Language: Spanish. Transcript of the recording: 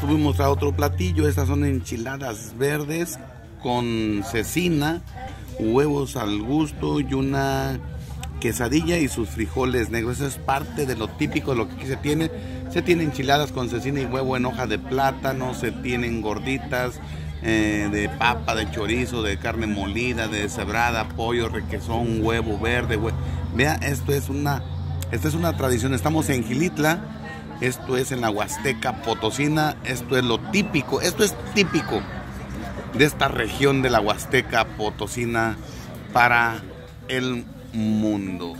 Subimos a otro platillo, estas son enchiladas verdes con cecina, huevos al gusto y una quesadilla y sus frijoles negros. Eso es parte de lo típico de lo que aquí se tiene. Se tienen enchiladas con cecina y huevo en hoja de plátano, se tienen gorditas eh, de papa, de chorizo, de carne molida, de cebrada, pollo, requesón, huevo verde. Vea, esto es una, esta es una tradición. Estamos en Gilitla, esto es en la Huasteca Potosina, esto es lo típico, esto es típico de esta región de la Huasteca Potosina para el mundo.